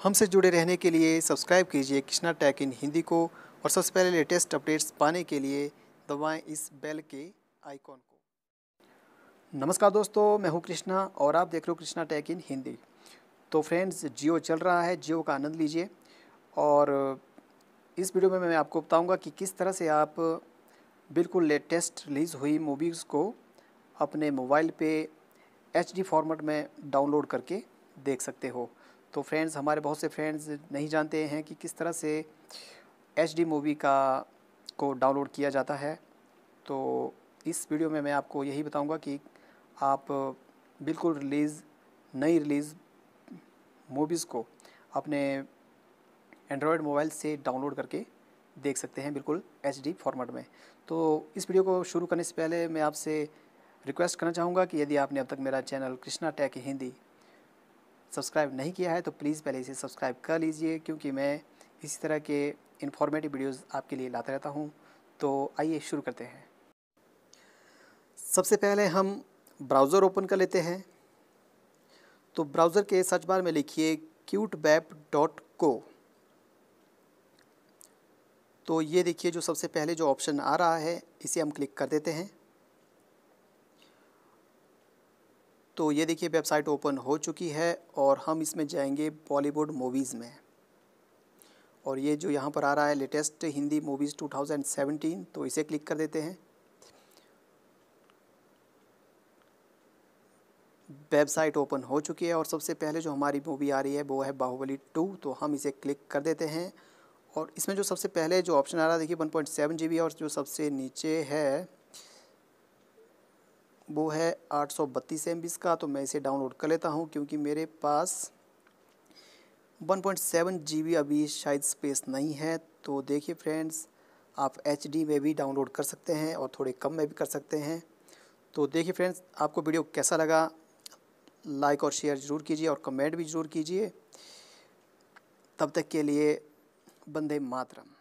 हमसे जुड़े रहने के लिए सब्सक्राइब कीजिए कृष्णा टैक इन हिंदी को और सबसे पहले लेटेस्ट अपडेट्स पाने के लिए दबाएँ इस बेल के आइकॉन को। नमस्कार दोस्तों, मैं हूँ कृष्णा और आप देख रहे हो कृष्णा टैक इन हिंदी तो फ्रेंड्स, जियो चल रहा है, जियो का आनंद लीजिए। और इस वीडियो में मैं आपको बताऊँगा कि किस तरह से आप बिल्कुल लेटेस्ट रिलीज़ हुई मूवीज़ को अपने मोबाइल पे एच फॉर्मेट में डाउनलोड करके देख सकते हो। तो फ्रेंड्स हमारे बहुत से फ्रेंड्स नहीं जानते हैं कि किस तरह से एचडी मूवी का, को डाउनलोड किया जाता है। तो इस वीडियो में मैं आपको यही बताऊँगा कि आप बिल्कुल रिलीज़ नई रिलीज़ मूवीज़ को अपने एंड्रॉयड मोबाइल से डाउनलोड करके देख सकते हैं बिल्कुल एचडी फॉर्मेट में। तो इस वीडियो को शुरू करने से पहले मैं आपसे रिक्वेस्ट करना चाहूँगा कि यदि आपने अब तक मेरा channel Krishna tech Hindi subscribe नहीं किया है तो प्लीज़ पहले इसे सब्सक्राइब कर लीजिए, क्योंकि मैं इसी तरह के इन्फॉर्मेटिव वीडियोज़ आपके लिए लाता रहता हूँ। तो आइए शुरू करते हैं। सबसे पहले हम ब्राउज़र ओपन कर लेते हैं। तो ब्राउज़र के सर्च बार में लिखिए क्यूट बैप डॉट को तो ये देखिए जो सबसे पहले जो ऑप्शन आ रहा है, इसे हम क्लिक कर देते हैं। तो ये देखिए, वेबसाइट ओपन हो चुकी है और हम इसमें जाएँगे बॉलीवुड मूवीज़ में। और ये जो यहाँ पर आ रहा है लेटेस्ट हिंदी मूवीज़ 2017 तो इसे क्लिक कर देते हैं। वेबसाइट ओपन हो चुकी है और सबसे पहले जो हमारी मूवी आ रही है, वो है बाहुबली टू तो हम इसे क्लिक कर देते हैं। और इसमें जो सबसे पहले जो ऑप्शन आ रहा है, देखिए, one point seven G B और जो सबसे नीचे है वो है आठ सौ बत्तीस एम का तो मैं इसे डाउनलोड कर लेता हूँ क्योंकि मेरे पास one point seven G B अभी शायद स्पेस नहीं है। तो देखिए फ्रेंड्स आप एच डी में भी डाउनलोड कर सकते हैं और थोड़े कम में भी कर सकते हैं। तो देखिए फ्रेंड्स आपको वीडियो कैसा लगा? लाइक और शेयर ज़रूर कीजिए और कमेंट भी ज़रूर कीजिए। तब तक के लिए बंदे मातरम।